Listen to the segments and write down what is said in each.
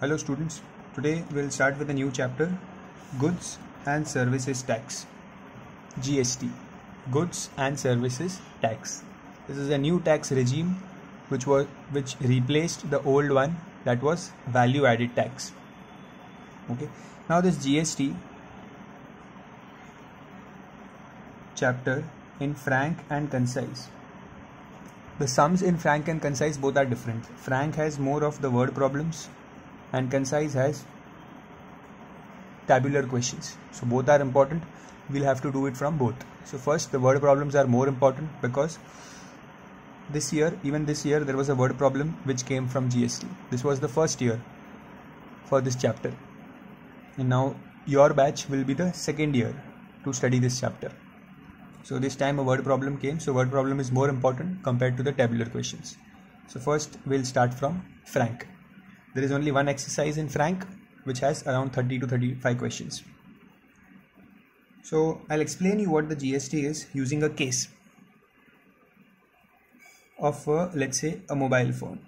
Hello students, today we'll start with a new chapter Goods and Services Tax GST Goods and Services Tax. This is a new tax regime which was which replaced the old one that was value added tax. Okay. Now this GST chapter in frank and concise. The sums in frank and concise both are different. Frank has more of the word problems and concise has tabular questions. So both are important. We'll have to do it from both. So first the word problems are more important because this year, even this year, there was a word problem which came from GST. This was the first year for this chapter. And now your batch will be the second year to study this chapter. So this time a word problem came. So word problem is more important compared to the tabular questions. So first we'll start from Frank. There is only one exercise in Frank which has around 30 to 35 questions. So I'll explain you what the GST is using a case of a, let's say a mobile phone.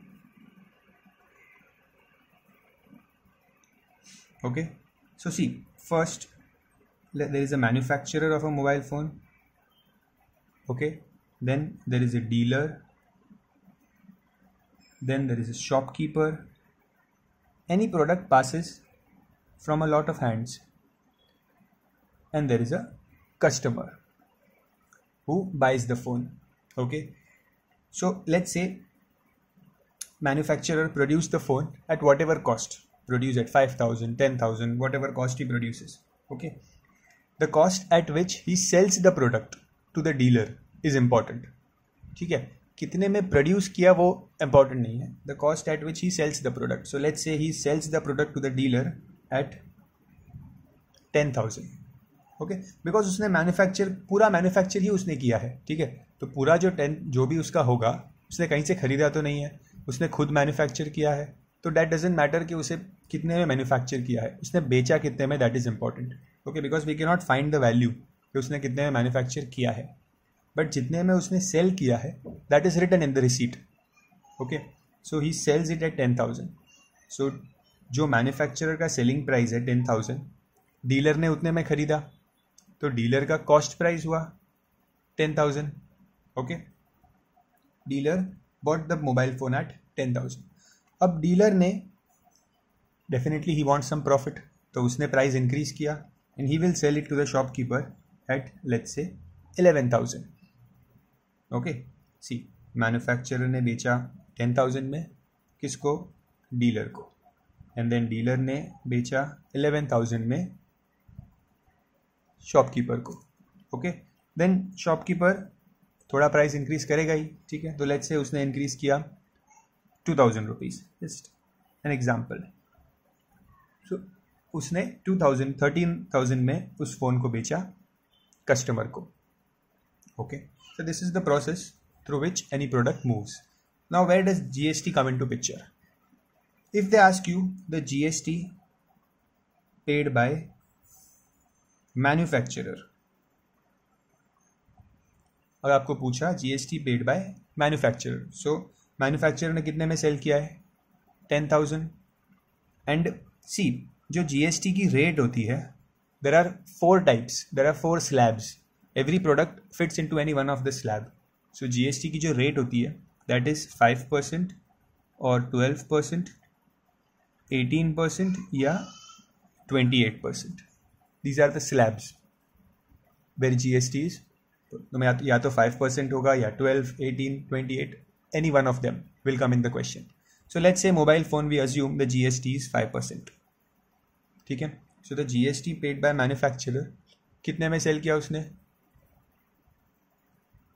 Okay. So see first there is a manufacturer of a mobile phone. Okay. Then there is a dealer. Then there is a shopkeeper any product passes from a lot of hands and there is a customer who buys the phone okay so let's say manufacturer produce the phone at whatever cost produce at 5000 10000 whatever cost he produces okay the cost at which he sells the product to the dealer is important ठीक है कितने में produce किया वो important नहीं है. The cost at which he sells the product so let's say he sells the product to the dealer at ten thousand okay because उसने manufacture पूरा मैन्युफैक्चर ही उसने किया है. ठीक है? तो पूरा जो टेन जो भी उसका होगा, उसने कहीं से खरीदा तो नहीं है. उसने खुद मैन्युफैक्चर किया है. तो डैट डजेंट मैटर कि उसे कितने में मैन्युफैक्चर किया है. उसने बेचा कितने में that is important okay because we can not find the value कि उसने कितने में मैन्युफैक्चर किया है. बट जितने में उसने सेल किया है that is return in the receipt okay so he sells it at ten thousand so जो मैन्युफैक्चरर का सेलिंग प्राइस है टेन थाउज़ेंड डीलर ने उतने में खरीदा। तो डीलर का कॉस्ट प्राइस हुआ ten thousand okay dealer bought the mobile phone at ten thousand अब डीलर ने definitely he want some profit तो उसने प्राइस इंक्रीज किया and he will sell it to the shopkeeper at let's say eleven thousand okay see manufacturer ने बेचा ten thousand में किसको? Dealer को. एंड देन डीलर ने बेचा एलेवन थाउज़ेंड में शॉपकीपर को. ओके देन शॉपकीपर थोड़ा प्राइस इंक्रीज करेगा ही, ठीक है? तो लेट्स से उसने इंक्रीज किया two thousand rupees just an example so उसने टू थाउज़ेंड थर्टीन थाउज़ेंड में उस फ़ोन को बेचा कस्टमर को. Okay okay. So this is the process through which any product moves now where does gst come into picture if they ask you the gst paid by manufacturer अगर आपको पूछा GST paid by manufacturer so manufacturer ने कितने में cell किया है ten thousand and see जो GST की रेट होती है there are four types there are four slabs every product fits in to any one of the slab so G S T की जो रेट होती है दैट इज़ फाइव परसेंट और twelve percent eighteen percent या twenty eight percent these are the slabs where G S T is तो तो या तो फाइव परसेंट होगा या twelve eighteen twenty eight any one of them will come in the question so let's say mobile phone we assume the G S T is five percent ठीक है? So the G S T paid by manufacturer कितने में cell किया उसने?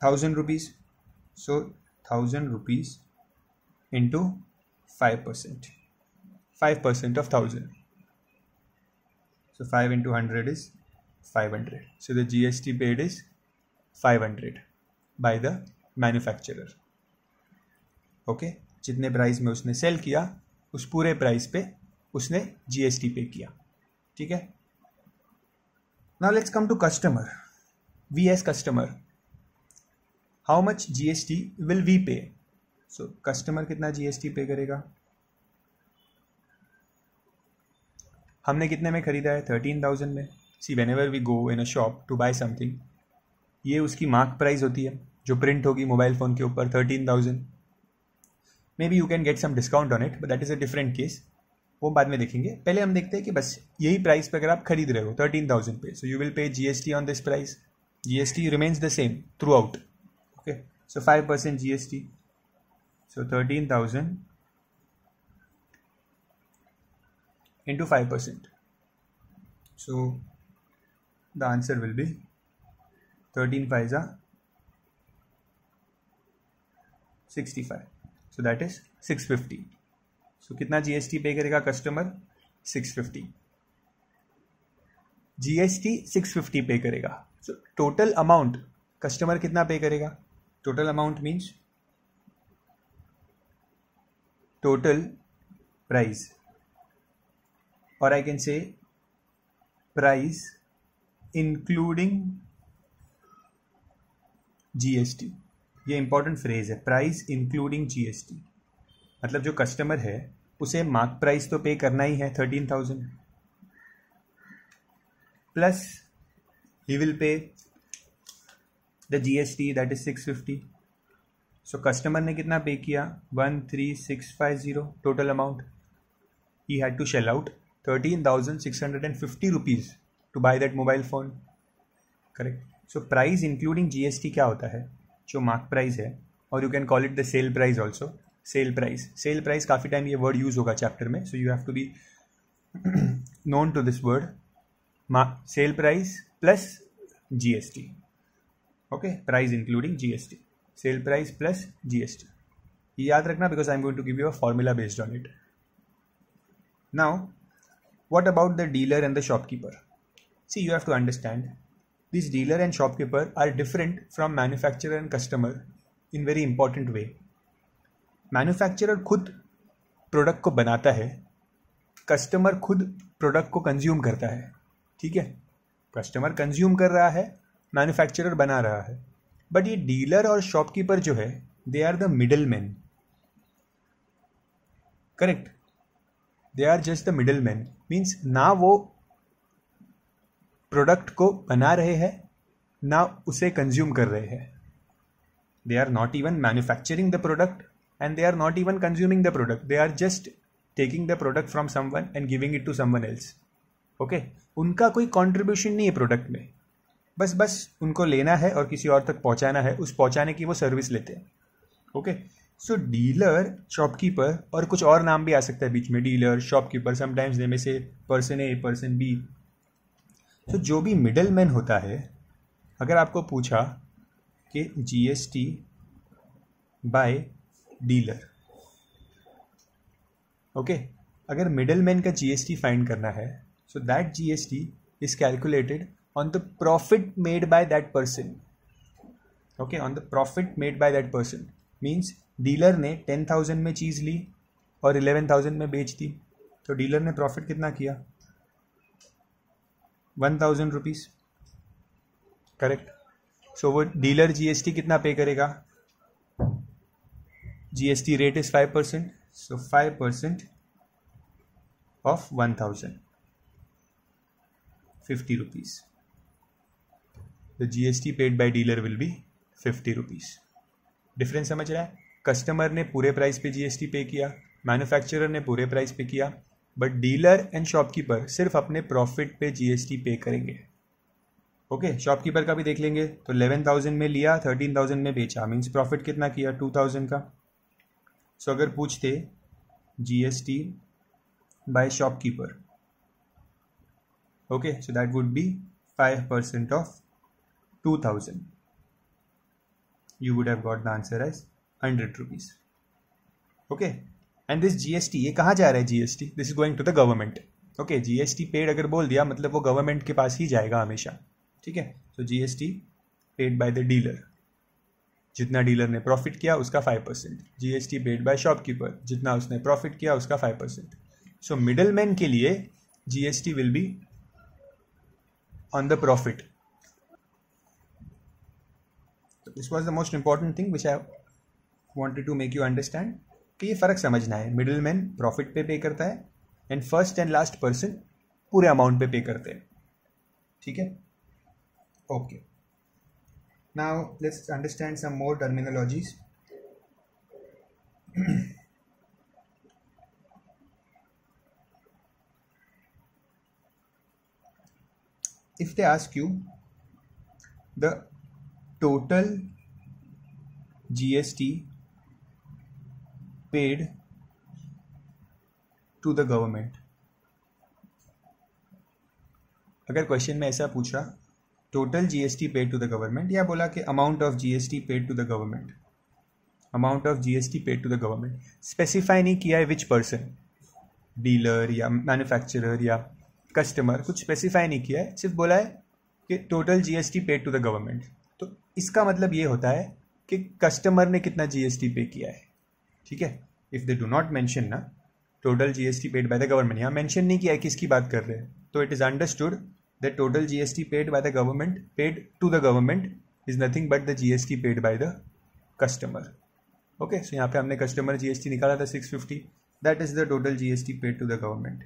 Thousand rupees so thousand rupees into five percent five percent of thousand so five into hundred is five hundred so the G S T paid is five hundred by the manufacture okay जितने price में उसने cell किया, उस पूरे price पे उसने G S T pay किया। ठीक है? Now let's come to customer we as customer how much GST will we pay so customer कितना जीएसटी पे करेगा? हमने कितने में खरीदा है? थर्टीन थाउज़ेंड में। See whenever we go in a shop to buy something ये उसकी मार्क प्राइस होती है, जो प्रिंट होगी मोबाइल फ़ोन के ऊपर thirteen thousand maybe you can get some discount on it but that is a different case वो बाद में देखेंगे। पहले हम देखते हैं कि बस यही प्राइस पर अगर आप खरीद रहे हो थर्टीन थाउज़ेंड पे so you will pay G S T on this price G S T remains the same throughout S T so thirteen thousand into 5%. So, the answer will be 13 5s are 65. So, that is 650. So, कितना GST pay करेगा customer 650. GST 650 pay करेगा so total amount customer कितना pay करेगा total amount means total price or I can say, price including GST ये important phrase है price including GST मतलब जो customer है, उसे मार्क प्राइस तो पे करना ही है thirteen thousand plus he will pay the GST that is six fifty so customer ने कितना पे किया? One three six five zero total amount he had to shell out 13,650 rupees to buy that mobile phone. Correct. So price including gst क्या होता है? जो mark price है और you can call it the sale price also sale price sale price काफ़ी time ये word use होगा chapter में so you have to be known to this word sale price plus GST okay price including GST sale price plus GST ये याद रखना because I am going to give you a formula based on it now what about the dealer and the shopkeeper see you have to understand this dealer and shopkeeper are different from manufacture and customer in very important way manufacture खुद product को बनाता है customer खुद product को consume करता है। ठीक है? कस्टमर कंज्यूम कर रहा है मैन्युफैक्चरर बना रहा है। बट ये डीलर और शॉपकीपर जो है they are the middle man correct they are just the middle man means ना वो प्रोडक्ट को बना रहे हैं, ना उसे कंज्यूम कर रहे हैं। They are not even manufacturing the product and they are not even consuming the product they are just taking the product from someone and giving it to someone else okay उनका कोई contribution नहीं है product में। बस बस उनको लेना है और किसी और तक पहुंचाना है, उस पहुँचाने की वो सर्विस लेते हैं ओके सो डीलर शॉपकीपर और कुछ और नाम भी आ सकता है बीच में dealer shopkeeper sometimes they may say person A person B तो जो भी मिडल मैन होता है, अगर आपको पूछा कि G S T by dealer okay अगर मिडल मैन का जी एस टी फाइंड करना है so that G S T is calculated on the profit made by that person okay on the profit made by that person means dealer ने ten thousand में चीज़ ली और eleven thousand में बेच दी। तो डीलर ने प्रॉफिट कितना किया? One thousand rupees correct so वो डीलर जीएसटी कितना पे करेगा? GST rate is five percent so five percent of one thousand fifty rupees the GST paid by dealer will be fifty rupees difference समझ रहा है? Customer ने पूरे price पे GST pay किया मैन्युफैक्चरर ने पूरे प्राइस पे किया बट डीलर एंड शॉपकीपर सिर्फ़ अपने प्रॉफिट पे जीएसटी पे करेंगे। ओके शॉपकीपर का भी देख लेंगे। तो इलेवन थाउज़ेंड में लिया थर्टीन थाउज़ेंड में बेचा। मीन्स प्रॉफिट कितना किया? टू थाउज़ेंड का। सो so, अगर पूछते GST by shopkeeper okay so that would be five percent of two thousand you would have got the answer as hundred rupees okay and this GST ये कहाँ जा रहा है GST this is going to the government okay GST paid अगर बोल दिया मतलब वो गवर्नमेंट के पास ही जाएगा हमेशा। ठीक है? तो GST paid by the dealer जितना डीलर ने प्रॉफिट किया, उसका five percent GST paid by shopkeeper जितना उसने प्रॉफिट किया, उसका five percent so middle man के लिए GST will be on the profit this was the most important thing which I wanted to make you understand कि ये फ़र्क समझना है। मिडिल मैन प्रॉफिट पे पे करता है and first and last person पूरे अमाउंट पे पे करते हैं। ठीक है? Okay now let's understand some more terminologies if they ask you, the total GST paid to the government. अगर क्वेश्चन में ऐसा पूछा total GST paid to the government या बोला कि amount of GST paid to the government amount of GST paid to the government specify नहीं किया है विच पर्सन डीलर या मैन्युफैक्चरर या कस्टमर कुछ स्पेसिफाई नहीं किया है, सिर्फ़ बोला है कि total GST paid to the government इसका मतलब ये होता है कि कस्टमर ने कितना जीएसटी पे किया है। ठीक है? If they do not mention ना total GST paid by the government यहाँ मैंशन नहीं किया है किसकी बात कर रहे हैं। तो it is understood that total GST paid by the government paid to the government is nothing but the GST paid by the customer okay so यहाँ पे हमने कस्टमर जीएसटी निकाला था six fifty that is the total GST paid to the government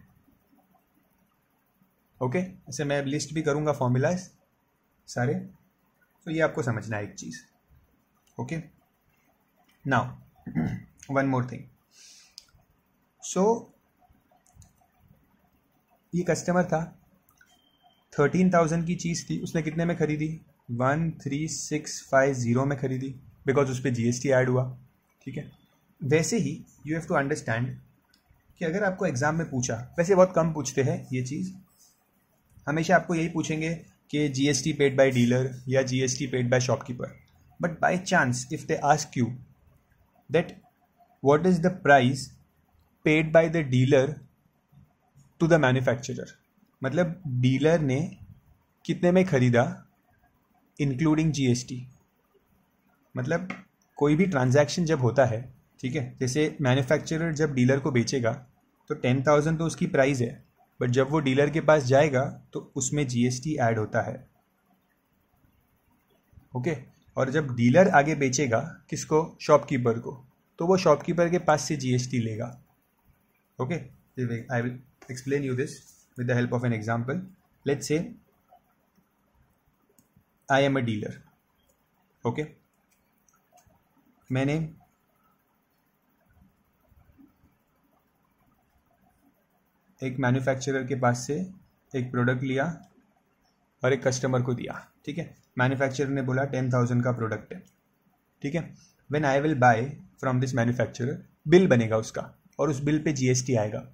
okay ऐसे मैं list भी करूँगा formulas सारे। तो ये आपको समझना है एक चीज़। Okay? Now one more thing so ये कस्टमर था। थर्टीन थाउज़ेंड की चीज़ थी। उसने कितने में खरीदी? One three six five zero में खरीदी। बिकॉज़ उस पर जी एस टी ऐड हुआ। ठीक है? वैसे ही यू हैव टू अंडरस्टैंड कि अगर आपको एग्ज़ाम में पूछा, वैसे बहुत कम पूछते हैं ये चीज़। हमेशा आपको यही पूछेंगे कि G S T paid by dealer या G S T paid by shopkeeper but by chance if they ask you that what is the price paid by the dealer to the manufacturer मतलब dealer ने कितने में खरीदा? Including GST मतलब कोई भी transaction जब होता है, ठीक है? जैसे मैन्युफैक्चरर जब डीलर को बेचेगा तो टेन थाउज़ेंड तो उसकी प्राइस है। बट जब वो डीलर के पास जाएगा तो उसमें जीएसटी ऐड होता है। Okay okay? और जब डीलर आगे बेचेगा, किसको? शॉपकीपर को। तो वो शॉपकीपर के पास से जीएसटी लेगा। Okay I will explain you this with the help of an example let's say I am a dealer okay मैंने एक मैन्युफैक्चरर के पास से एक प्रोडक्ट लिया और एक कस्टमर को दिया, ठीक है? मैन्युफैक्चरर ने बोला टेन थाउज़ेंड का प्रोडक्ट है। ठीक है? When I will buy from this manufacturer bill बनेगा उसका और उस बिल पे जीएसटी आएगा,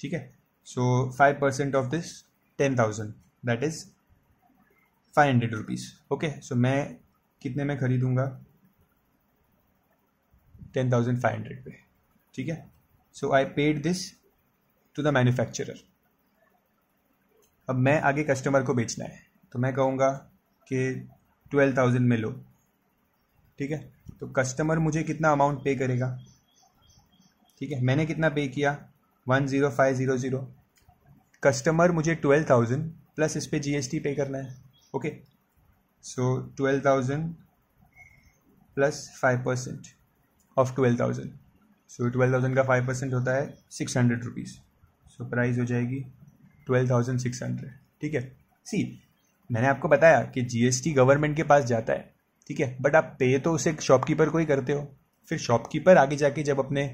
ठीक है? So five percent of this ten thousand that is five hundred rupees okay so मैं कितने में खरीदूँगा? टेन थाउज़ेंड फाइव हंड्रेड पे, ठीक है? So I paid this to the manufacturer अब मैं आगे कस्टमर को बेचना है तो मैं कहूँगा कि ट्वेल्व थाउज़ेंड में लो, ठीक है? तो कस्टमर मुझे कितना अमाउंट पे करेगा? ठीक है? मैंने कितना पे किया? One zero five zero zero customer मुझे ट्वेल्व थाउज़ेंड प्लस इस पर जी एस टी पे करना है okay so twelve thousand plus five percent of twelve thousand so twelve thousand का फाइव परसेंट होता है six hundred rupees so price हो जाएगी ट्वेल्व थाउज़ेंड सिक्स हंड्रेड ठीक है? सी मैंने आपको बताया कि जीएसटी गवर्नमेंट के पास जाता है, ठीक है? बट आप पे तो उसे शॉपकीपर को ही करते हो। फिर शॉपकीपर आगे जाके जब अपने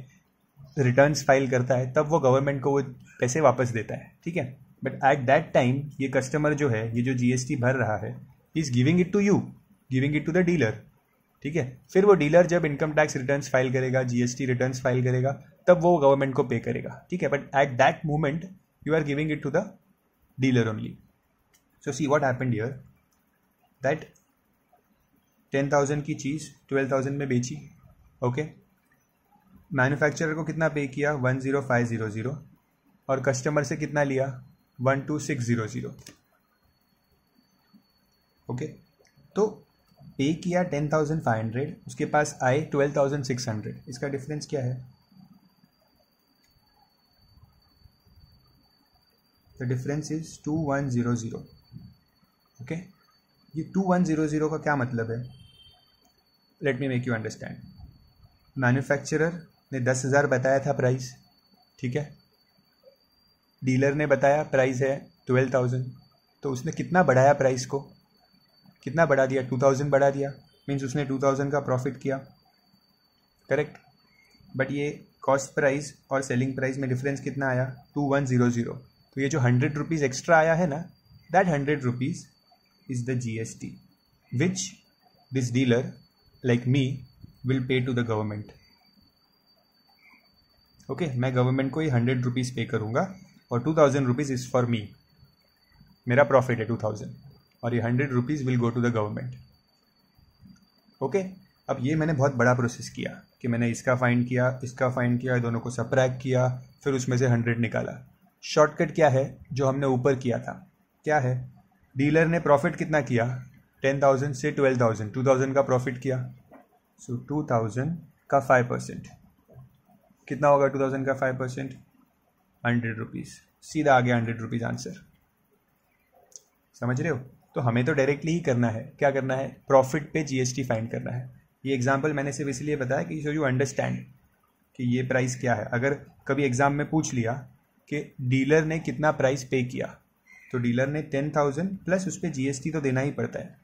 रिटर्न्स फ़ाइल करता है, तब वो गवर्नमेंट को वो पैसे वापस देता है, ठीक है? बट एट दैट टाइम ये कस्टमर जो है, ये जो जीएसटी भर रहा है is giving it to you giving it to the dealer ठीक है? फिर वो डीलर जब इनकम टैक्स रिटर्न्स फ़ाइल करेगा जीएसटी रिटर्न्स फ़ाइल करेगा तब वो गवर्नमेंट को पे करेगा, ठीक है? But at that moment you are giving it to the dealer only so see what happen dear that ten thousand की चीज़ ट्वेल्व थाउज़ेंड में बेची ओके मैन्युफैक्चरर को कितना पे किया? One zero five zero zero और कस्टमर से कितना लिया? One two six zero zero okay तो पे किया टेन थाउज़ेंड फाइव हंड्रेड उसके पास आए ट्वेल्व थाउज़ेंड सिक्स हंड्रेड इसका डिफरेंस क्या है? The difference is two one zero zero okay ये टू वन ज़ीरो ज़ीरो का क्या मतलब है? Let me make you understand manufacturer ने दस हज़ार बताया था प्राइस ठीक है? डीलर ने बताया प्राइस है ट्वेल्व थाउज़ेंड तो उसने कितना बढ़ाया प्राइस को? कितना बढ़ा दिया? टू थाउज़ेंड बढ़ा दिया। मीन्स उसने टू थाउज़ेंड का प्रॉफिट किया। करेक्ट बट ये कॉस्ट प्राइस और सेलिंग प्राइस में डिफरेंस कितना आया? टू वन ज़ीरो ज़ीरो तो ये जो हंड्रेड रुपीज़ एक्स्ट्रा आया है ना that hundred rupees is the G S T which this dealer like me will pay to the government okay मैं गवर्नमेंट को ये हंड्रेड रुपीज़ पे करूँगा, और two thousand rupees is for me मेरा profit है टू थाउज़ेंड और ये hundred rupees will go to the government okay अब ये मैंने बहुत बड़ा प्रोसेस किया, कि मैंने इसका फाइंड किया, इसका फाइंड किया, दोनों को सप्रैक किया, फिर उसमें से हंड्रेड निकाला। शॉर्टकट क्या है जो हमने ऊपर किया था? क्या है? डीलर ने प्रॉफिट कितना किया? टेन थाउज़ेंड से ट्वेल्व थाउज़ेंड टू थाउज़ेंड का प्रॉफिट किया। सो टू थाउज़ेंड का फाइव परसेंट कितना होगा टू थाउज़ेंड का फाइव परसेंट हंड्रेड रुपीज़ सीधा आ गया हंड्रेड रुपीज़ आंसर समझ रहे हो? तो हमें तो डायरेक्टली ही करना है। क्या करना है? प्रॉफिट पे जीएसटी फाइंड करना है। ये एग्ज़ाम्पल मैंने सिर्फ़ इसलिए बताया कि सो यू अंडरस्टैंड कि ये प्राइस क्या है। अगर कभी एग्ज़ाम में पूछ लिया कि डीलर ने कितना प्राइस पे किया। तो डीलर ने टेन थाउज़ेंड प्लस उस पर जी तो देना ही पड़ता है।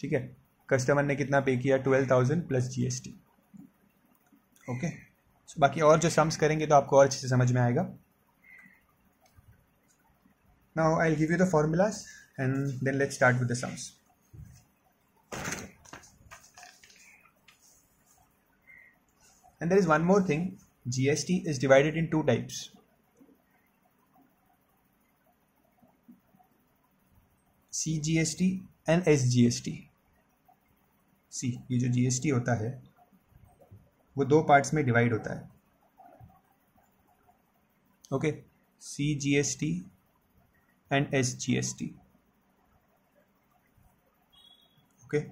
ठीक है? कस्टमर ने कितना पे किया? Twelve thousand plus GST okay so बाकी और जो सम्स करेंगे तो आपको और अच्छे से समझ में आएगा। Now I give you the formulas and then let's start with the sums And there is one more thing. GST is divided in two types. CGST S T C ये जो जी एस टी होता है, वो दो parts में divide होता है। Okay C G S T and S G S T okay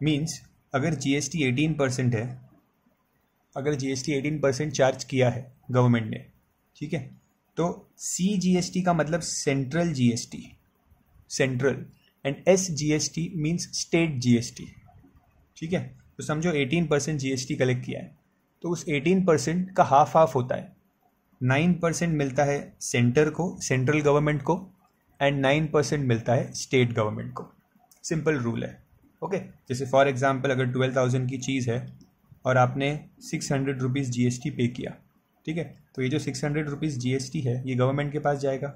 means अगर G S T eighteen percent है, अगर G S T eighteen percent charge किया है गवर्नमेंट ने, ठीक है? तो सी जी एस टी का मतलब central GST central and S G S T means state G S T ठीक है? तो समझो eighteen percent G S T collect किया है। तो उस एटीन परसेंट का हाफ़ हाफ़ होता है। नाइन परसेंट मिलता है सेंटर को सेंट्रल गवर्नमेंट को एंड नाइन परसेंट मिलता है स्टेट गवर्नमेंट को। सिंपल रूल है। ओके जैसे फॉर एग्ज़ाम्पल अगर ट्वेल्व थाउज़ेंड की चीज़ है और आपने six hundred rupees G S T pay किया, ठीक है? तो ये जो six hundred rupees G S T है, ये गवर्नमेंट के पास जाएगा।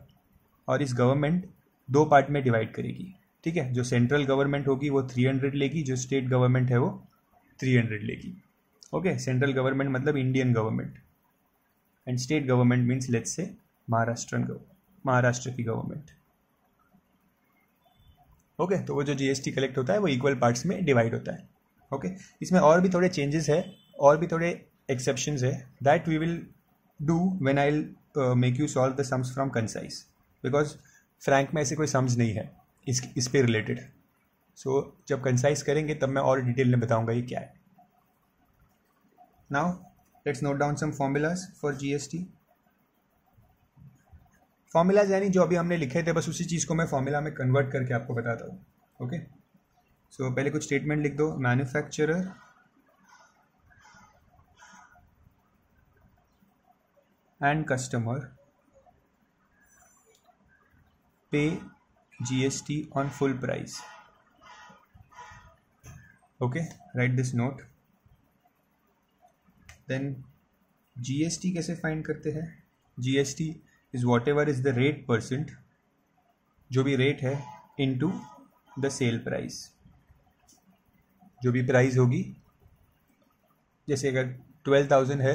और इस गवर्नमेंट दो पार्ट में डिवाइड करेगी। ठीक है? जो सेंट्रल गवर्नमेंट होगी, वो थ्री हंड्रेड लेगी, जो स्टेट गवर्नमेंट है, वो थ्री हंड्रेड लेगी। ओके सेंट्रल गवर्नमेंट मतलब Indian government and state government means let's say Maharashtra Maharashtra की गवर्नमेंट ओके तो वो जो जीएसटी कलेक्ट होता है, वो इक्वल पार्ट्स में डिवाइड होता है। ओके इसमें और भी थोड़े चेंजेस है, और भी थोड़े एक्सेप्शन है that we will do when I make you solve the sums from Concise because Frank में ऐसे कोई सम्स नहीं है। इस इस पे रिलेटेड सो so, जब कंसाइज करेंगे तब मैं और डिटेल में बताऊँगा ये क्या है। Now let's note down some formulas for GST formulas यानी जो अभी हमने लिखे थे बस उसी चीज़ को मैं फॉर्मूला में कन्वर्ट करके आपको बताता हूँ। ओके? सो पहले कुछ स्टेटमेंट लिख दो। Manufacturer and customer pay GST on full price okay write this note then GST कैसे फाइंड करते हैं? GST is whatever is the rate percent जो भी रेट है इनटू द सेल प्राइस जो भी प्राइस होगी, जैसे अगर ट्वेल्व थाउज़ेंड है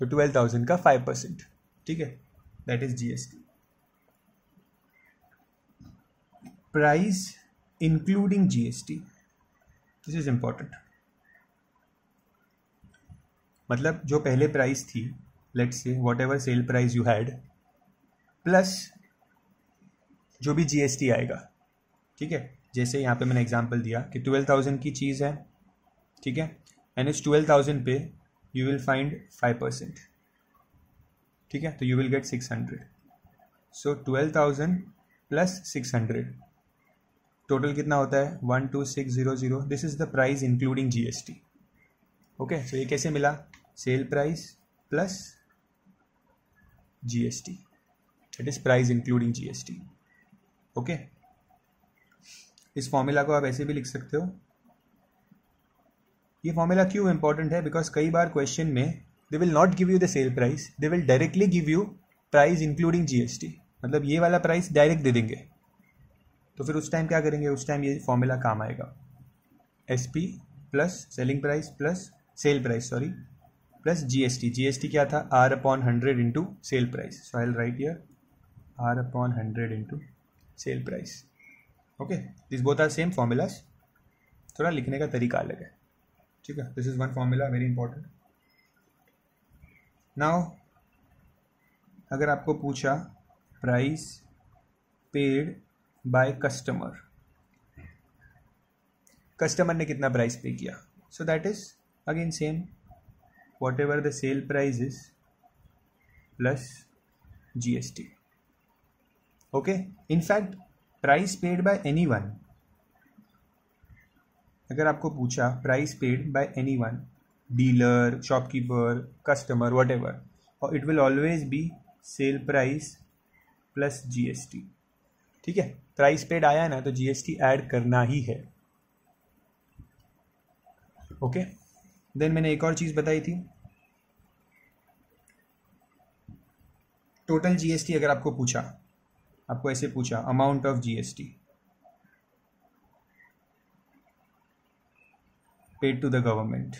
तो ट्वेल्व थाउज़ेंड का फाइव परसेंट ठीक है? That is GST price including GST this is important मतलब जो पहले प्राइस थी let's say whatever sale price you had plus जो भी जीएसटी आएगा, ठीक है? जैसे यहाँ पे मैंने एग्जांपल दिया कि ट्वेल्व थाउज़ेंड की चीज़ है, ठीक है? एंड इस ट्वेल्व थाउज़ेंड पे you will find five percent ठीक है? तो you will get six hundred so twelve thousand plus six hundred total कितना होता है? One two six zero zero this is the price including GST okay so ये कैसे मिला? Sale price plus G S T it is price including GST okay इस formula को आप ऐसे भी लिख सकते हो। ये फॉर्मूला क्यों इंपॉर्टेंट है? बिकॉज़ कई बार क्वेश्चन में they will not give you the sale price they will directly give you price including GST मतलब ये वाला प्राइस डायरेक्ट दे देंगे। तो फिर उस टाइम क्या करेंगे? उस टाइम ये फॉर्मूला काम आएगा। S P plus selling price plus sale price sorry plus GST GST क्या था? R upon hundred into sale price so I write here R upon hundred into sale price okay this both are same formulas थोड़ा लिखने का तरीका अलग है। ठीक है? This is one formula very important now अगर आपको पूछा price paid by customer customer ने कितना प्राइस पे किया? So that is again same whatever the sale price is plus GST okay in fact price paid by anyone अगर आपको पूछा price paid by anyone dealer shopkeeper customer whatever और it will always be sale price plus GST ठीक है? Price paid आया है ना तो जीएसटी ऐड करना ही है। ओके देन मैंने एक और चीज़ बताई थी। टोटल जीएसटी अगर आपको पूछा, आपको ऐसे पूछा amount of GST paid to the government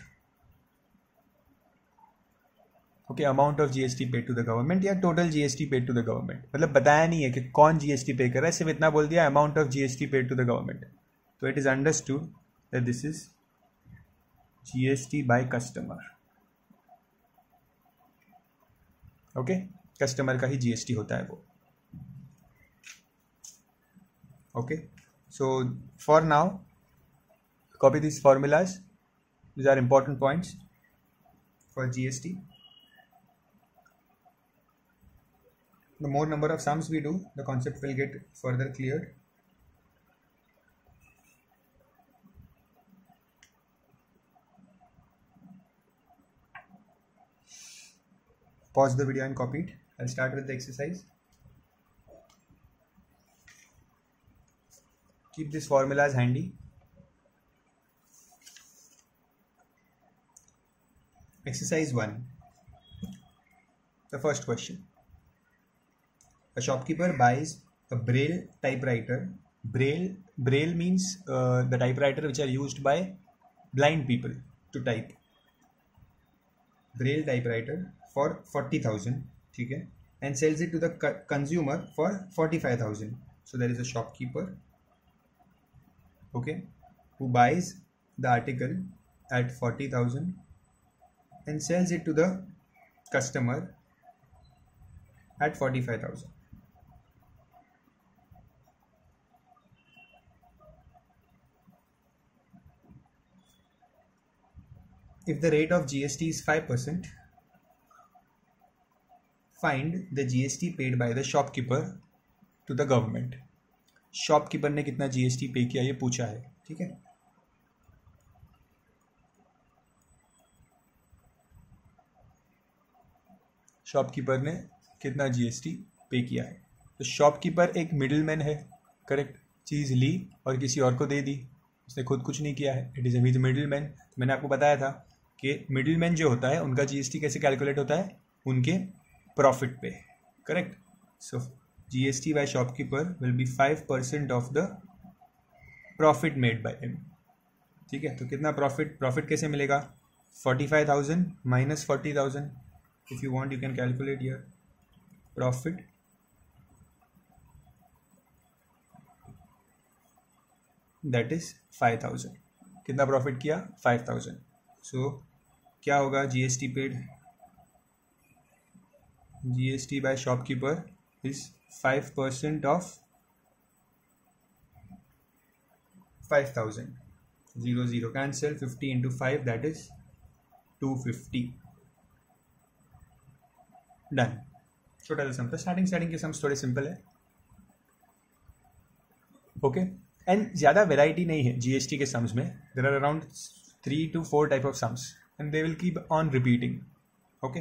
okay amount of GST paid to the government या total GST paid to the government मतलब बताया नहीं है कि कौन जीएसटी पे कर रहा है, सिर्फ़ इतना बोल दिया amount of GST paid to the government तो it is understood that this is GST by customer okay customer का ही जीएसटी होता है वो. Okay? So, for now, copy these formulas. These are important points for gst the more number of sums we do the concept will get further cleared. Pause the video and copy it. I'll start with the exercise. Keep these formulas handy. Exercise 1 the first question a shopkeeper buys a braille typewriter. Braille braille means uh, the typewriter which are used by blind people to type. Braille typewriter for 40000 okay and sells it to the co- consumer for 45000 so there is a shopkeeper okay who buys the article at 40000 and sells it to the customer at 45000 if the rate of gst is 5% find the gst paid by the shopkeeper to the government. Shopkeeper ने कितना GST pay किया, ये पूछा है, ठीक है? Shopkeeper ने कितना जीएसटी पे किया है? तो शॉपकीपर एक मिडिल मैन है करेक्ट चीज़ ली और किसी और को दे दी। उसने खुद कुछ नहीं किया है। It is a middle man मैंने आपको बताया था कि मिडिल मैन जो होता है, उनका जीएसटी कैसे कैलकुलेट होता है? उनके प्रॉफिट पे correct so GST by shopkeeper will be five percent of the profit made by him ठीक है? तो कितना प्रॉफिट प्रॉफिट कैसे मिलेगा? Forty five thousand minus forty thousand if you want you can calculate your profit that is five thousand कितना profit किया? Five thousand so क्या होगा? GST paid GST by shopkeeper is 5% of 5000 0 0 cancel. 50 into 5 that is 250 done छोटा सा था। Starting starting के sums थोड़े simple है। ओके एंड ज़्यादा वेराइटी नहीं है जीएसटी के सम्स में। There are around three two four type of sums and they will keep on repeating okay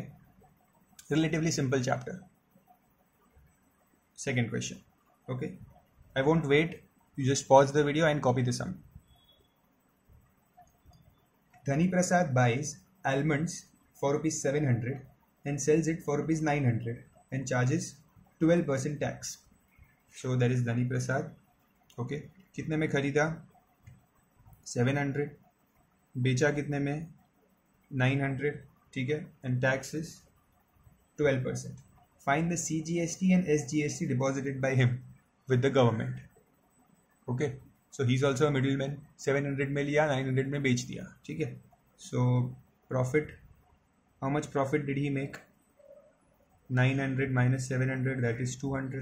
relatively simple chapter second question okay i won't wait you just pause the video and copy the sum dhani prasad buys almonds for rupees 700 and sells it for rupees 900 and charges 12% tax so that is dhani prasad okay कितने में खरीदा 700 बेचा कितने में 900 ठीक है and tax is 12 percent find the CGST and SGST deposited by him with the government. Okay, so he's also a middleman. 700 में लिया 900 में बेच दिया ठीक है so profit how much profit did he make 900 minus 700 that is 200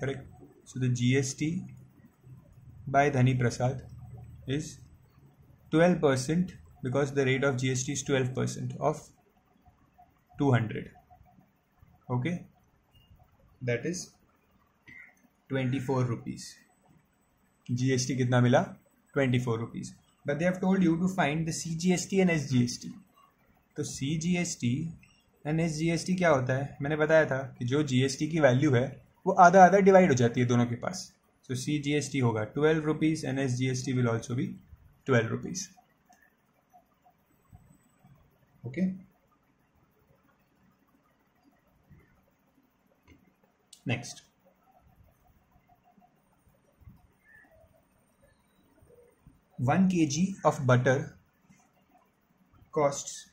correct so the GST by Dhani Prasad is 12% because the rate of GST is 12% of 200 okay that is 24 rupees GST कितना मिला 24 rupees but they have told you to find the CGST and SGST तो CGST and SGST क्या होता है मैंने बताया था कि जो GST की वैल्यू है वो आधा आधा डिवाइड हो जाती है दोनों के पास so CGST होगा 12 rupees and SGST will also be 12 rupees okay? Next. One kg of butter costs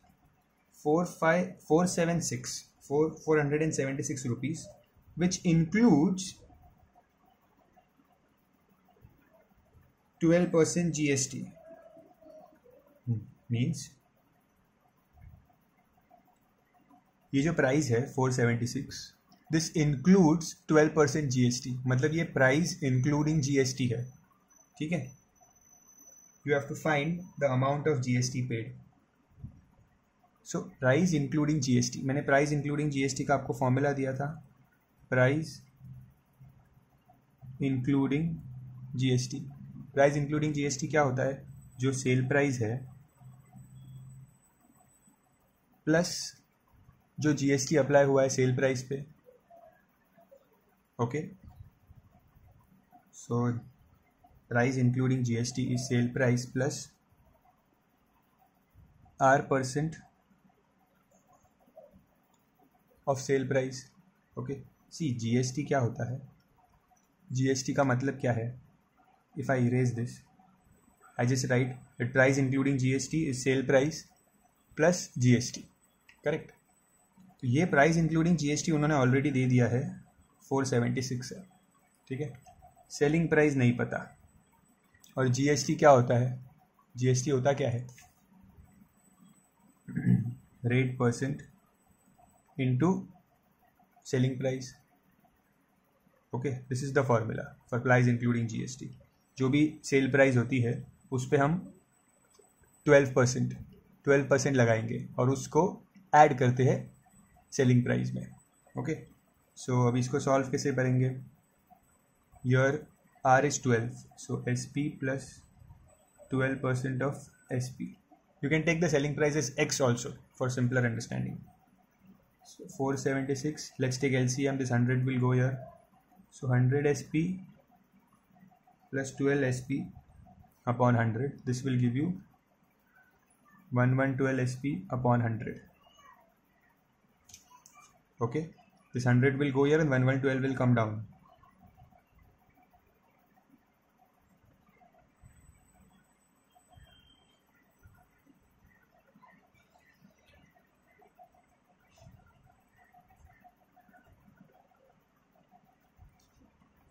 four five four seven six four four hundred and seventy six 476 rupees which includes 12% GST hmm, means ये जो price है 476 this includes 12 percent GST मतलब ये price including GST है। ठीक है? You have to find the amount of G S T paid so price including GST मैंने price including GST का आपको फॉर्मूला दिया था। Price including GST price including GST क्या होता है? जो सेल प्राइस है प्लस जो जीएसटी अप्लाई हुआ है सेल प्राइस पे। Okay so price including GST is sale price plus R percent of sale price okay C GST क्या होता है? जीएसटी का मतलब क्या है? I erase this, I just write the price including GST is sale price plus GST correct तो ये price including GST उन्होंने ऑलरेडी दे दिया है फोर सेवेंटी सिक्स है, ठीक है? सेलिंग प्राइस नहीं पता। और जीएसटी क्या होता है? जीएसटी होता क्या है? Rate percent into selling price okay this is the formula for price including GST जो भी सेल प्राइस होती है, उस पर हम ट्वेल्व परसेंट ट्वेल्व परसेंट लगाएँगे और उसको ऐड करते हैं सेलिंग प्राइस में। ओके सो अब इसको सॉल्व कैसे करेंगे? Your R is twelve so S P plus twelve percent of S P you can take the selling price is X also for simpler understanding four seventy six let's take L C M this hundred will go your so hundred S P plus 12 sp upon 100 this will give you 1112 sp upon 100 okay. This 100 will go here and 112 will come down.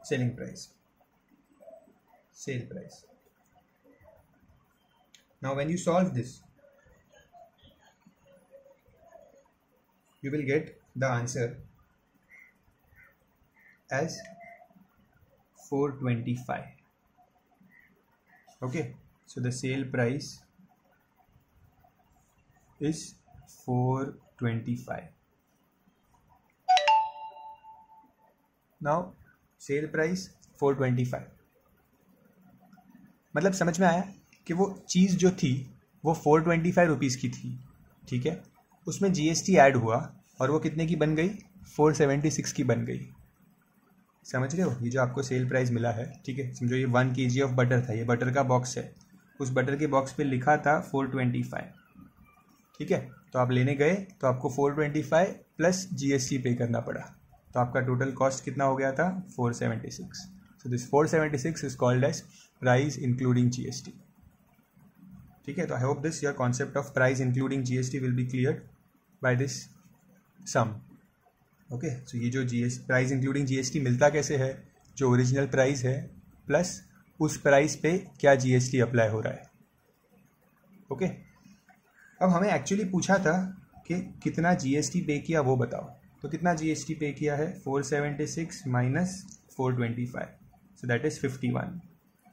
Selling price. Sale price. Now when you solve this, you will get the answer as 425 okay, so the sale price is 425 now, sale price 425 मतलब समझ में आया कि वो चीज़ जो थी, वो four twenty five rupees की थी, ठीक है? उसमें जीएसटी ऐड हुआ और वो कितने की बन गई? फोर सेवेंटी सिक्स की बन गई। समझ रहे हो? ये जो आपको सेल प्राइस मिला है, ठीक है? समझो ये one K ji of butter था, ये बटर का बॉक्स है। उस बटर के बॉक्स पे लिखा था फोर ट्वेंटी फाइव ठीक है? तो आप लेने गए तो आपको four twenty five plus G S T pay करना पड़ा। तो आपका टोटल कॉस्ट कितना हो गया था? Four seventy six so this four seventy six is called as price including G S T ठीक है? तो I hope this your concept of price including G S T will be clear by this sum okay so ये जो G price including G S T मिलता कैसे है? जो original price है प्लस उस प्राइस पे क्या जी एस टी अप्लाई हो रहा है? Okay okay? अब हमें एक्चुअली पूछा था कि कितना जी एस टी पे किया वो बताओ। तो कितना जी एस टी पे किया है? Four seventy six minus four twenty five so that is fifty one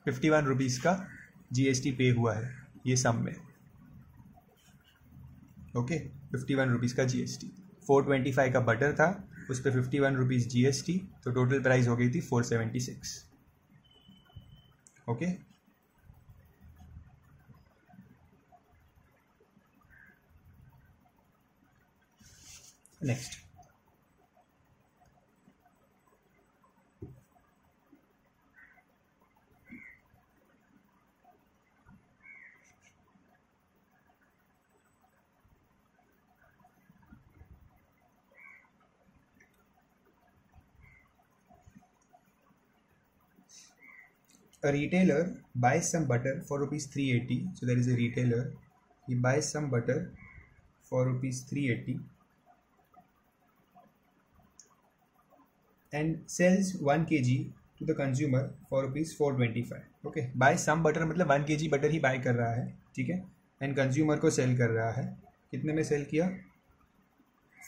fifty one rupees का जी एस टी पे हुआ है, ये सम में। ओके फिफ्टी वन रुपीज़ का G S T four twenty five का बटर था, उस पर fifty one rupees G S T तो टोटल प्राइस हो गई थी four seventy six okay next a retailer buys some butter for rupees 380 so there is a retailer he buys some butter for rupees 380 and sells 1 kg to the consumer for rupees 425 okay buy some butter मतलब 1 kg butter ही buy कर रहा है ठीक है and consumer को sell कर रहा है कितने में सेल किया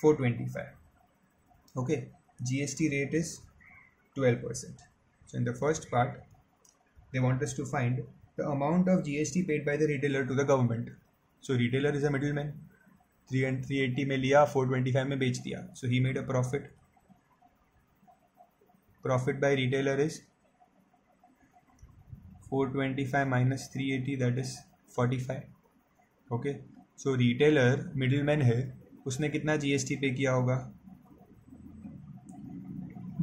425 okay gst rate is 12 percent so in the first part they want us to find the amount of GST paid by the retailer to the government. So retailer is a middleman. 3 and 380 में लिया 425 में बेच दिया. So he made a profit. Profit by retailer is 425 minus 380 that is 45. Okay. So retailer middleman है उसने कितना GST pay किया होगा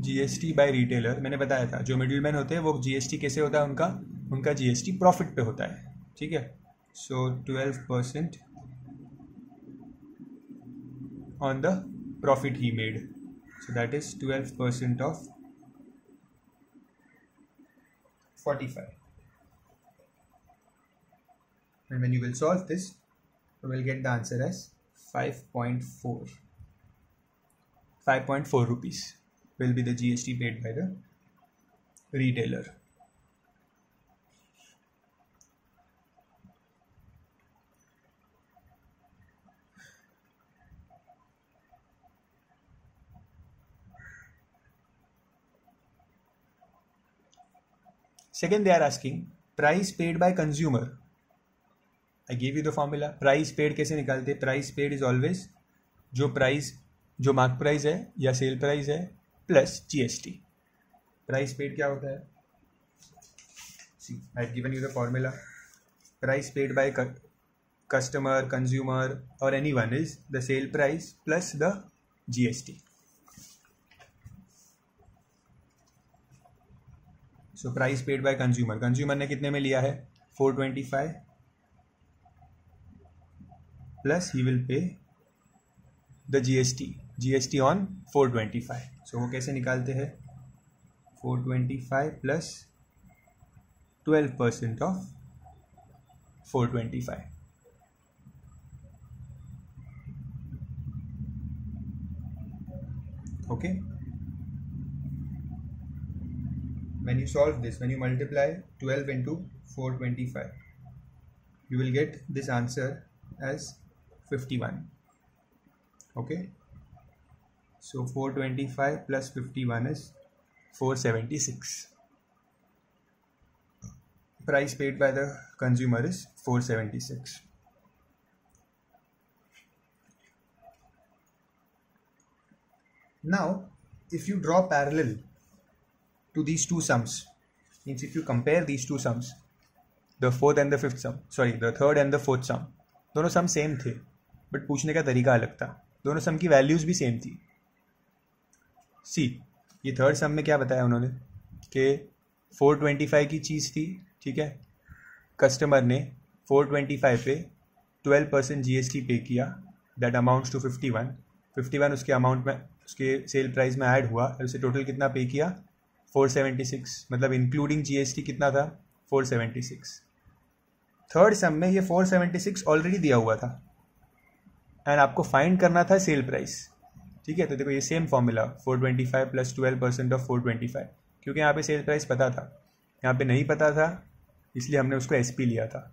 जीएसटी बाय रिटेलर मैंने बताया था, जो मिडिल मैन होते हैं, वो जीएसटी कैसे होता है उनका? उनका जीएसटी प्रॉफिट पे होता है, ठीक है? So twelve percent on the profit he made so that is twelve percent of forty five and when you will solve this, you will get the answer as 5.4 5.4 rupees. Will be the GST paid by the retailer. Second, they are asking price paid by consumer. I gave you the formula. Price paid कैसे निकालते Price paid is always जो price जो mark price है या sale price है plus GST price paid क्या होता है? See given you the formula price paid by customer consumer और anyone is the sale price plus the GST so price paid by consumer consumer ने कितने में लिया है? Four twenty five plus he will pay the GST GST on 425 so वो कैसे निकालते हैं? 425 plus 12 percent of 425 okay when you solve this when you multiply twelve into four twenty five you will get this answer as 51 okay? So 425 plus 51 is 476. Price paid by the consumer is 476. Now, if you draw parallel to these two sums, means if you compare these two sums, the fourth and the fifth sum, sorry, the third and the fourth sum, दोनों sum same थे but पूछने का तरीका अलग था दोनों sum की values भी सेम थी सी, ये थर्ड सम में क्या बताया उन्होंने? कि फोर ट्वेंटी फाइव की चीज़ थी, ठीक है? कस्टमर ने फोर ट्वेंटी फाइव पे twelve percent G S T pay किया that amounts to fifty one fifty one उसके अमाउंट में, उसके सेल प्राइस में ऐड हुआ उसे टोटल कितना पे किया? फोर सेवेंटी सिक्स मतलब इंक्लूडिंग जी एस टी कितना था? Four seventy six third sum में ये फोर सेवेंटी सिक्स ऑलरेडी दिया हुआ था। एंड आपको फाइंड करना था सेल प्राइस ठीक है? तो देखो, ये same formula four twenty five plus twelve percent of four twenty five क्योंकि यहाँ पे सेल प्राइस पता था। यहाँ पे नहीं पता था, इसलिए हमने उसको एस पी लिया था।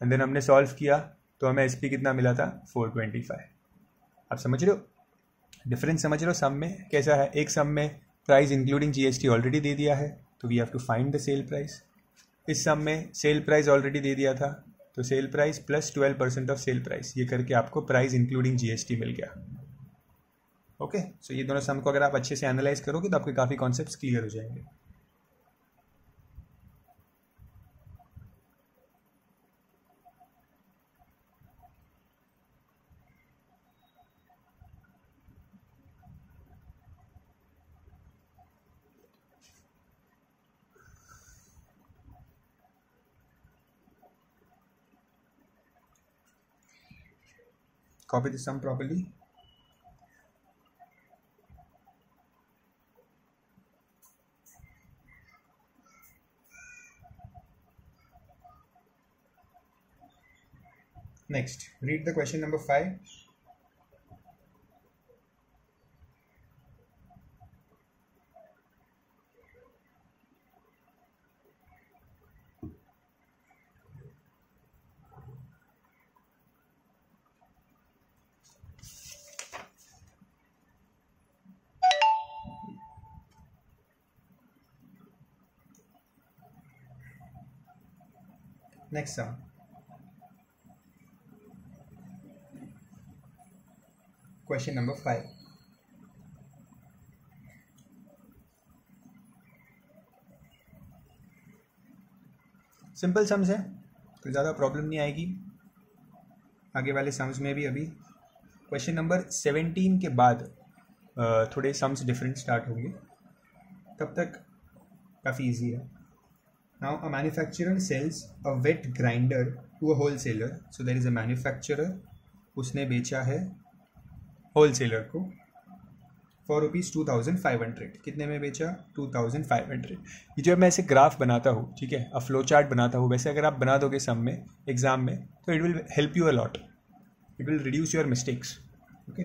एंड देन हमने सॉल्व किया तो हमें एस पी कितना मिला था? फोर ट्वेंटी फाइव आप समझ रहे हो? डिफरेंस समझ रहे हो? सम में कैसा है? एक सम में प्राइस इंक्लूडिंग जीएसटी ऑलरेडी दे दिया है तो we have to find the sale price इस सम में सेल प्राइस ऑलरेडी दे दिया था तो sale price plus twelve percent of sale price ये करके आपको प्राइस इंक्लूडिंग जीएसटी मिल गया। ओके सो ये दोनों सम को अगर आप अच्छे से एनालाइज करोगे तो आपके काफ़ी कॉन्सेप्ट क्लियर हो जाएँगे। Copy the sum properly. Next read the question number 5 next sum question number five simple sums है तो ज़्यादा प्रॉब्लम नहीं आएगी। आगे वाले सम्स में भी अभी। क्वेश्चन नंबर सेवेंटीन के बाद थोड़े सम्स डिफरेंट स्टार्ट होंगे। तब तक काफ़ी इजी है। Now a manufacturer sells a wet grinder to a wholesaler so there is a manufacturer उसने बेचा है। होलसेलर को for rupees two thousand five hundred कितने में बेचा? टू थाउज़ेंड फाइव हंड्रेड ये जो मैं ऐसे ग्राफ बनाता हूँ, ठीक है? अ फ्लो चार्ट बनाता हूँ। वैसे अगर आप बना दोगे सम में एग्ज़ाम में तो it will help you a lot it will reduce your mistakes okay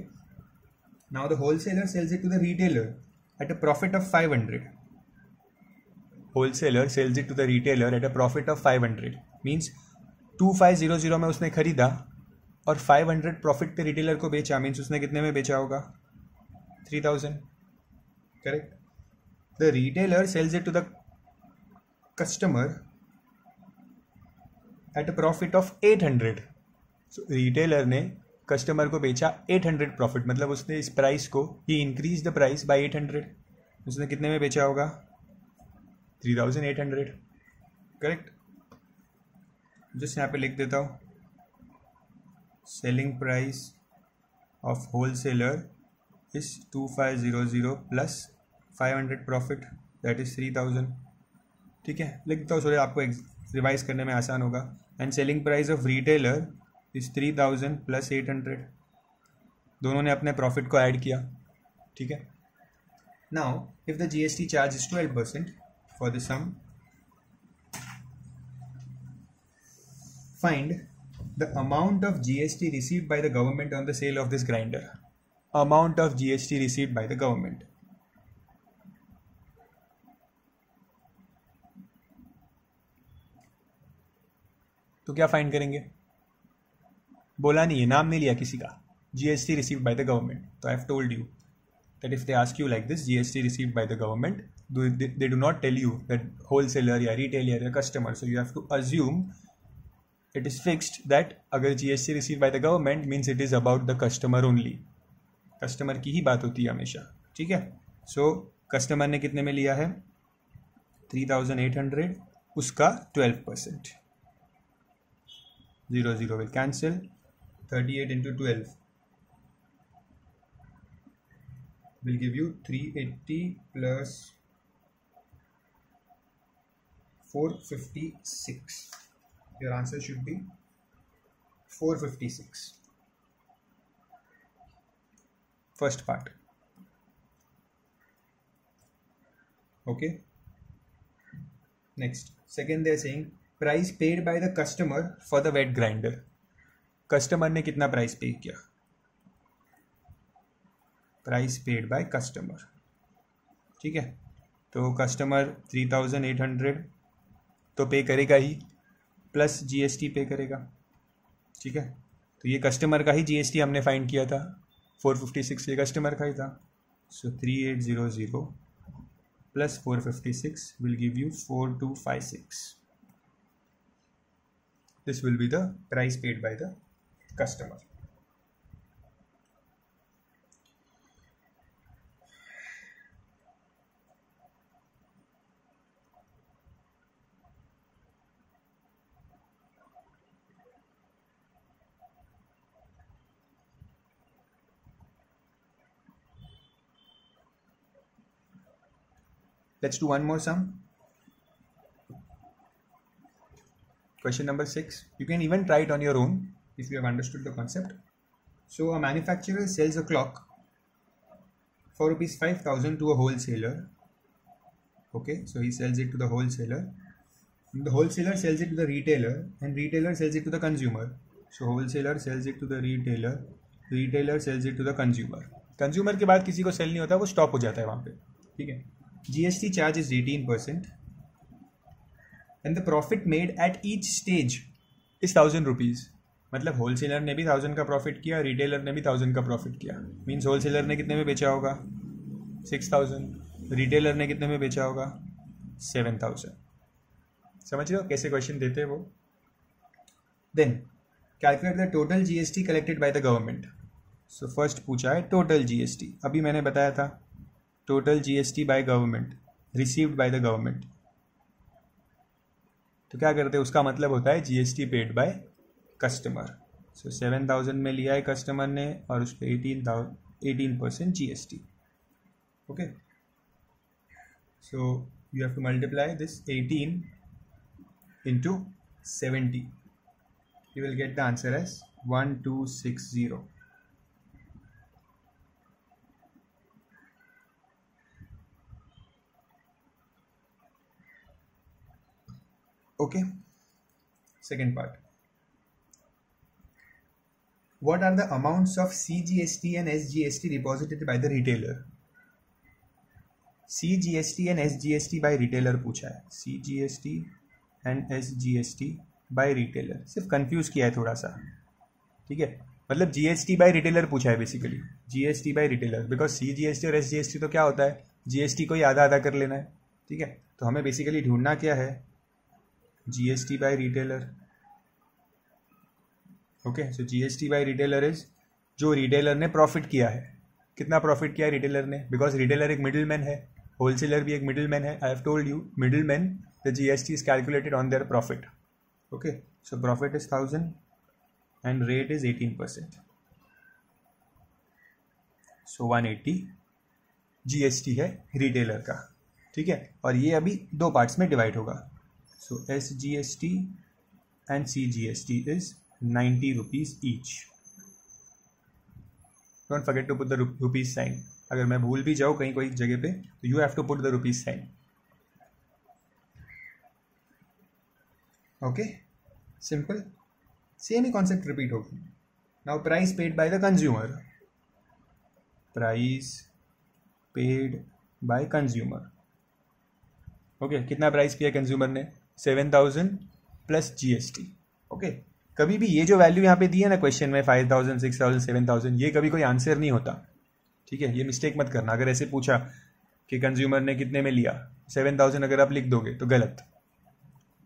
now the wholesaler sells it to the retailer at a profit of five hundred wholesaler sells it to the retailer at a profit of five hundred means two five zero zero में उसने खरीदा और five hundred profit पे retailer को बेचा means उसने कितने में बेचा होगा? Three thousand correct the retailer sells it to the customer at a profit of eight hundred so retailer ने कस्टमर को बेचा एट हंड्रेड प्रॉफिट मतलब उसने इस प्राइस को ही increase the price eight hundred उसने कितने में बेचा होगा? Three thousand eight hundred correct just यहाँ पे लिख देता हूँ। Selling price of wholesaler is two five zero zero plus five hundred profit that is three thousand ठीक है? लिख देता हूँ सॉरी आपको रिवाइज करने में आसान होगा। And selling price of retailer is three thousand plus eight hundred दोनों ने अपने प्रॉफिट को ऐड किया। ठीक है? Now if the G S T charge is twelve percent for the sum find the amount of GST received by the government on the sale of this grinder amount of GST received by the government तो क्या find करेंगे बोला नहीं है नाम नहीं लिया किसी का GST receive by the government तो I have told you that if they ask you like this GST receive by the government they, they do not tell you that wholesaler या retailer या customer so you have to assume it is fixed that अगर G S T received by the government means it is about the customer only customer की ही बात होती है हमेशा ठीक है? सो so, कस्टमर ने कितने में लिया है? थ्री थाउज़ेंड एट हंड्रेड उसका twelve percent zero zero will cancel thirty eight into twelve will give you three eighty plus four fifty six your answer should be 456 first part okay next second they're saying price paid by the customer for the wet grinder customer ने कितना price pay किया price paid by customer ठीक है तो customer three thousand eight hundred तो pay करेगा ही plus GST pay करेगा। ठीक है? तो ये कस्टमर का ही जीएसटी हमने फाइंड किया था। फोर फिफ्टी सिक्स ये कस्टमर का ही था। So three eight zero zero plus four fifty six will give you four two five six this will be the price paid by the customer Let's do one more sum. Question number six. You can even try it on your own if you have understood the concept. So a manufacturer sells a clock for rupees 5000 to a wholesaler. Okay, so he sells it to the wholesaler. The wholesaler sells it to the retailer and retailer sells it to the consumer. So wholesaler sells it to the retailer, retailer sells it to the consumer. Consumer के बाद किसी को cell नहीं होता वो stop हो जाता है वहाँ पे ठीक है GST charge is 18% and the profit made at each stage is thousand rupees मतलब होलसेलर ने भी थाउज़ेंड का प्रॉफिट किया रिटेलर ने भी थाउज़ेंड का प्रॉफिट किया। मीन्स होलसेलर ने कितने में बेचा होगा? सिक्स थाउज़ेंड रिटेलर ने कितने में बेचा होगा? सेवन थाउज़ेंड समझ रहे हो कैसे क्वेश्चन देते हैं वो? Then calculate the total GST collected by the government so first पूछा है टोटल जीएसटी अभी मैंने बताया था total GST by government received by the government तो क्या करते हैं? उसका मतलब होता है GST paid by customer so seven thousand में लिया है कस्टमर ने और उस पर eighteen thousand eighteen percent G S T okay so you have to multiply this eighteen into seventy you will get the answer as one two six zero okay second part what are the amount of C G S T and S G S T deposited by the retailer C G S T and S G S T by retailer पूछा है C G S T and S G S T by retailer सिर्फ़ confuse किया है थोड़ा सा ठीक है मतलब G S T by retailer पूछा है basically G S T by retailer because C G S T और एस जी एस टी तो क्या होता है जी एस टी को ही आधा आधा कर लेना है ठीक है तो हमें बेसिकली ढूंढना क्या है GST by retailer okay so GST by retailer is जो रिटेलर ने प्रॉफिट किया है। कितना प्रॉफिट किया है रिटेलर ने? बिकॉज़ रिटेलर एक मिडिल मैन है। होलसेलर भी एक मिडिल मैन है I have told you middle man the GST is calculated on their profit okay so profit is thousand and rate is eighteen percent so one eighty है retailer का। ठीक है? और ये अभी दो पार्ट्स में डिवाइड होगा। So SGST and CGST is 90 rupees each. Don't forget to put the rupees sign. अगर मैं भूल भी जाऊँ कहीं कोई जगह पे तो you have to put the rupees sign okay simple same he concept repeat होगी. Now price paid by the consumer price paid by consumer okay कितना प्राइस किया कंज्यूमर ने? Seven thousand plus GST okay कभी भी ये जो value यहाँ पे दी है ना क्वेश्चन में five thousand six thousand seven thousand ये कभी कोई आंसर नहीं होता। ठीक है? ये मिस्टेक मत करना। अगर ऐसे पूछा कि कंज्यूमर ने कितने में लिया सेवन थाउज़ेंड अगर आप लिख दोगे तो गलत।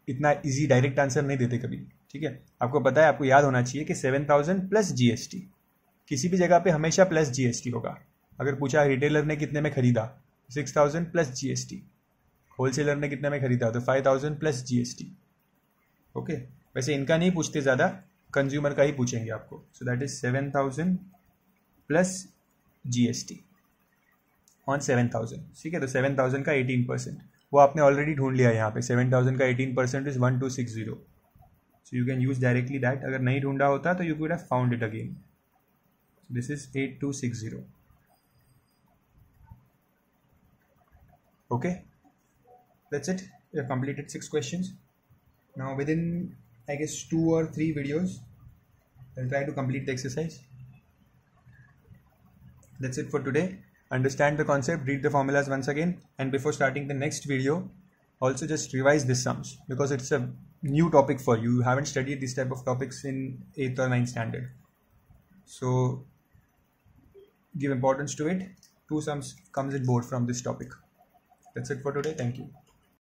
इतना इजी डायरेक्ट आंसर नहीं देते कभी। ठीक है? आपको पता है, आपको याद होना चाहिए कि सेवन थाउज़ेंड प्लस जीएसटी किसी भी जगह पे हमेशा प्लस जीएसटी होगा। अगर पूछा रिटेलर ने कितने में खरीदा six thousand plus GST wholesaler ने कितने में खरीदा? तो five thousand plus GST okay वैसे इनका नहीं पूछते ज़्यादा कंज्यूमर का ही पूछेंगे आपको। So that is seven thousand plus GST on seven thousand ठीक है? तो सेवन थाउज़ेंड का एटीन परसेंट वो आपने ऑलरेडी ढूंढ लिया यहाँ पे। सेवन थाउज़ेंड का eighteen percent is one two six zero so you can use directly that अगर नहीं ढूंढा होता तो you could have found it again this is eight two six zero okay? That's it. We have completed six questions. Now within i guess two or three videos i'll try to complete the exercise. That's it for today. Understand the concept read the formulas once again and before starting the next video also just revise this sums because it's a new topic for you. You haven't studied this type of topics in 8th or 9th standard. So give importance to it. Two sums comes in board from this topic. That's it for today. Thank you